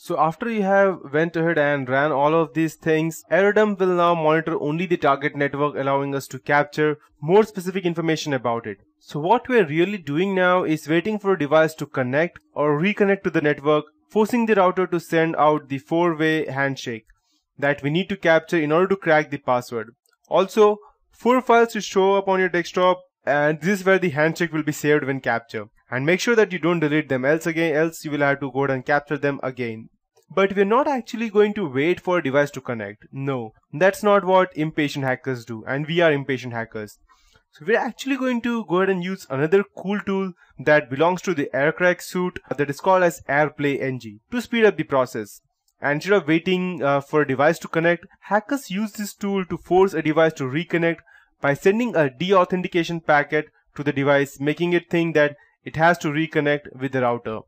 So after you have went ahead and ran all of these things, AeroDump will now monitor only the target network allowing us to capture more specific information about it. So what we're really doing now is waiting for a device to connect or reconnect to the network, forcing the router to send out the four-way handshake that we need to capture in order to crack the password. Also, four files should show up on your desktop and this is where the handshake will be saved when captured. And make sure that you don't delete them else again else you will have to go and capture them again. But we're not actually going to wait for a device to connect. No, that's not what impatient hackers do and we are impatient hackers. So we're actually going to go ahead and use another cool tool that belongs to the Aircrack suite that is called as AirPlay NG to speed up the process. And instead of waiting uh, for a device to connect, hackers use this tool to force a device to reconnect by sending a deauthentication packet to the device, making it think that it has to reconnect with the router.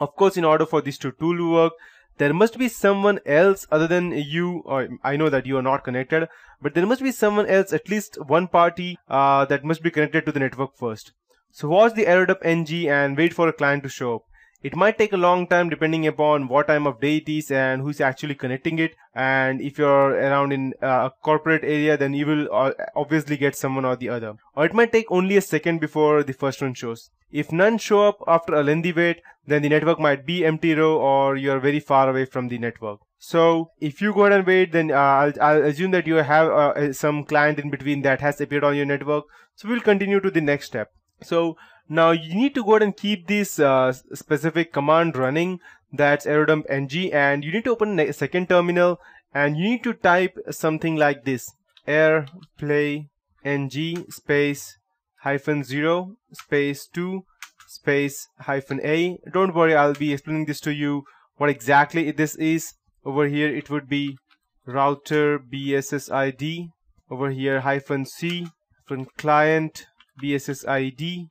Of course, in order for this to tool work, there must be someone else other than you, or I know that you are not connected, but there must be someone else, at least one party uh, that must be connected to the network first. So watch the error up NG and wait for a client to show up. It might take a long time depending upon what time of day it is and who's actually connecting it. And if you're around in uh, a corporate area, then you will uh, obviously get someone or the other. Or it might take only a second before the first one shows. If none show up after a lengthy wait, then the network might be empty row or you're very far away from the network. So if you go ahead and wait, then uh, I'll, I'll, assume that you have uh, some client in between that has appeared on your network. So we'll continue to the next step. So now you need to go ahead and keep this uh, specific command running. That's aerodump ng and you need to open a second terminal and you need to type something like this. Airplay ng space hyphen 0 space 2 space hyphen a. Don't worry I'll be explaining this to you what exactly this is. Over here it would be router bssid over here hyphen c from client bssid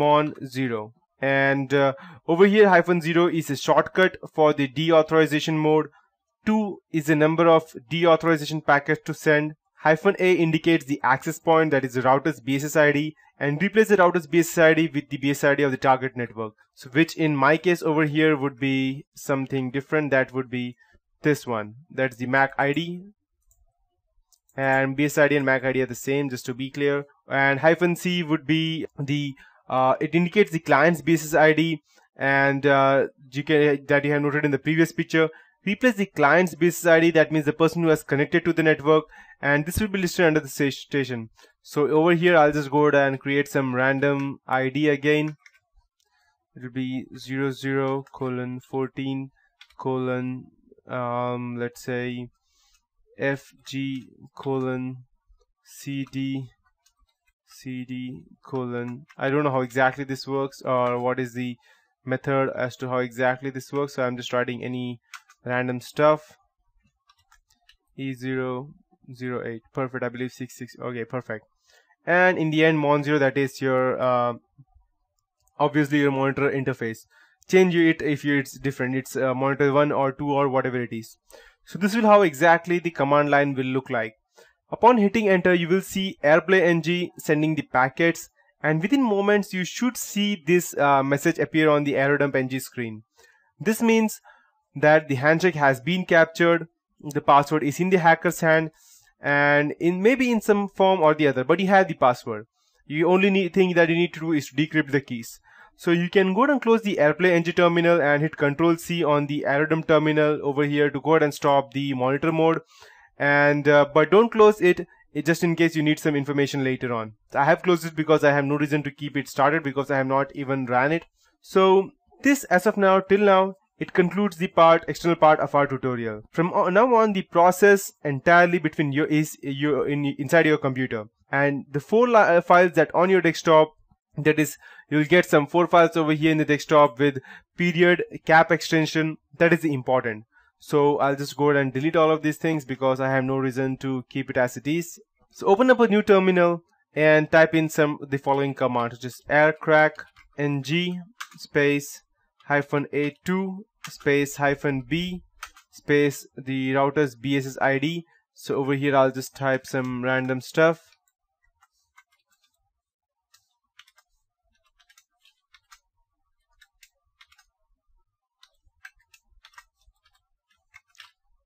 mon 0 and uh, over here hyphen 0 is a shortcut for the deauthorization mode. 2 is the number of deauthorization packets to send. Hyphen a indicates the access point that is the router's bssid and replace the router's bssid with the bssid of the target network. So which in my case over here would be something different. That would be this one. That's the mac id and bsid and mac id are the same just to be clear. And hyphen c would be the uh, it indicates the client's basis ID and uh, you can, that you have noted in the previous picture. Replace the client's basis ID, that means the person who has connected to the network and this will be listed under the station. So over here i'll just go and create some random id again. It will be 00 colon 14 colon um, let's say fg colon cd cd colon. I don't know how exactly this works or what is the method as to how exactly this works. So I'm just writing any random stuff. E008 perfect. I believe 66 okay perfect. And in the end mon0 that is your uh, obviously your monitor interface. Change it if it's different. It's uh, monitor 1 or 2 or whatever it is. So this will how exactly the command line will look like Upon hitting enter, you will see AirPlay NG sending the packets and within moments you should see this uh, message appear on the AeroDump NG screen. This means that the handshake has been captured, the password is in the hacker's hand and in maybe in some form or the other, but you have the password. You only need thing that you need to do is to decrypt the keys. So you can go and close the AirPlay NG terminal and hit Control C on the AeroDump terminal over here to go ahead and stop the monitor mode and uh, but don't close it it just in case you need some information later on. I have closed it because I have no reason to keep it started because I have not even ran it. So this as of now till now it concludes the part external part of our tutorial. From now on the process entirely between you is you in, inside your computer and the four uh, files that on your desktop that is you'll get some four files over here in the desktop with period cap extension that is important so I'll just go ahead and delete all of these things because I have no reason to keep it as it is. So open up a new terminal and type in some the following command which is aircrack ng space hyphen a2 space hyphen b space the router's bss id so over here I'll just type some random stuff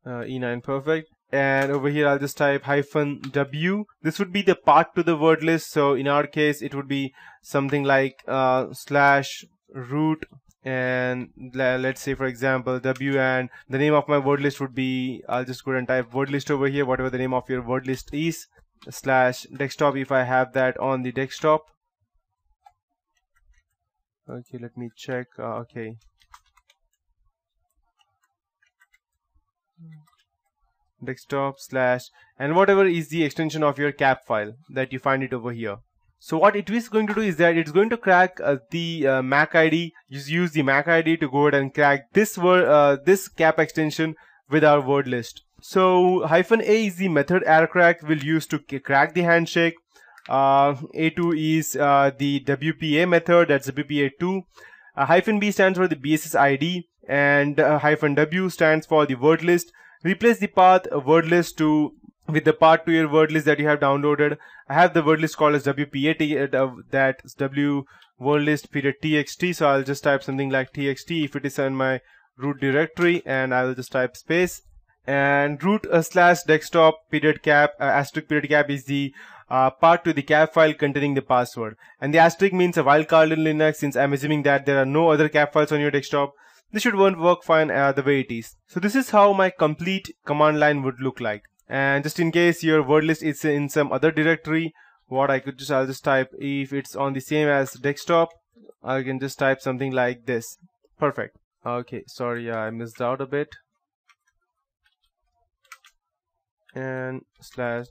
uh, E9 perfect. And over here I'll just type hyphen W. This would be the path to the word list. So in our case it would be something like uh, slash root and let's say for example W and the name of my word list would be I'll just go and type word list over here whatever the name of your word list is slash desktop if I have that on the desktop. Okay let me check. Uh, okay desktop slash and whatever is the extension of your cap file that you find it over here. So what it is going to do is that it's going to crack uh, the uh, mac id just use the mac id to go ahead and crack this word uh, this cap extension with our word list. So hyphen a is the method crack will use to crack the handshake. Uh, a2 is uh, the wpa method that's wpa2 uh, hyphen b stands for the bss id and hyphen w stands for the word list replace the path word list to with the path to your word list that you have downloaded. I have the word list called as WPAT, uh, that's W word list period txt. So I'll just type something like txt if it is in my root directory and I will just type space and root uh, slash desktop period cap uh, asterisk period cap is the uh, part to the cap file containing the password and the asterisk means a wildcard in Linux since I'm assuming that there are no other cap files on your desktop this should work fine uh, the way it is. So this is how my complete command line would look like. And just in case your word list is in some other directory, what I could just, I'll just type if it's on the same as desktop, I can just type something like this. Perfect. Okay, sorry, I missed out a bit. And slash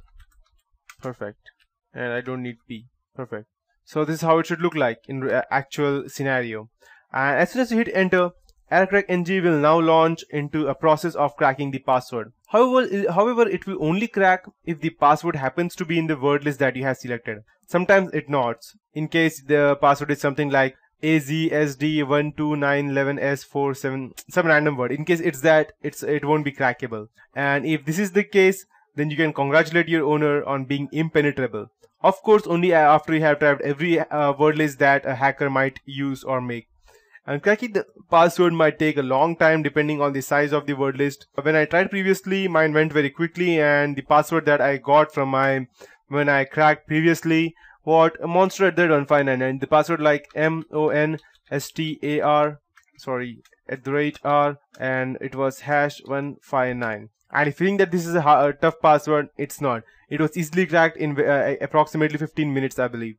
perfect. And I don't need P. Perfect. So this is how it should look like in actual scenario. And as soon as you hit enter, AirCrackNG will now launch into a process of cracking the password. However, however, it will only crack if the password happens to be in the word list that you have selected. Sometimes it nots, in case the password is something like AZSD12911S47, some random word. In case it's that, it's it won't be crackable. And if this is the case, then you can congratulate your owner on being impenetrable. Of course, only after you have typed every uh, word list that a hacker might use or make. And cracking the password might take a long time depending on the size of the word list. When I tried previously, mine went very quickly and the password that I got from my when I cracked previously what a monster at the 159 and the password like M O N S T A R sorry at the rate R and it was hash 159 and if you think that this is a, a tough password it's not it was easily cracked in uh, approximately 15 minutes I believe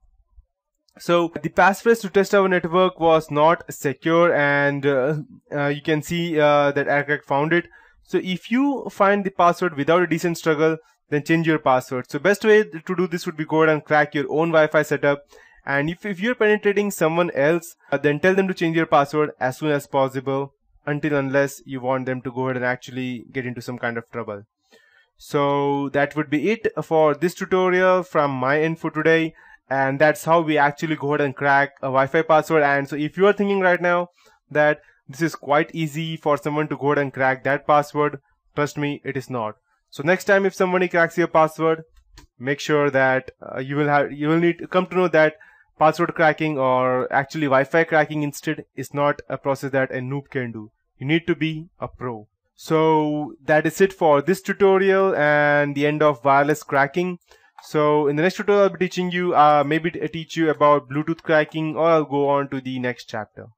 so the passphrase to test our network was not secure and uh, uh, you can see uh, that AirCrack found it. So if you find the password without a decent struggle, then change your password. So best way to do this would be go ahead and crack your own Wi-Fi setup. And if, if you're penetrating someone else, uh, then tell them to change your password as soon as possible until unless you want them to go ahead and actually get into some kind of trouble. So that would be it for this tutorial from my end for today. And that's how we actually go ahead and crack a Wi-Fi password. And so if you are thinking right now that this is quite easy for someone to go ahead and crack that password trust me it is not. So next time if somebody cracks your password make sure that uh, you will have you will need to come to know that password cracking or actually Wi-Fi cracking instead is not a process that a noob can do you need to be a pro so that is it for this tutorial and the end of wireless cracking so in the next tutorial, I'll be teaching you, uh, maybe teach you about Bluetooth cracking or I'll go on to the next chapter.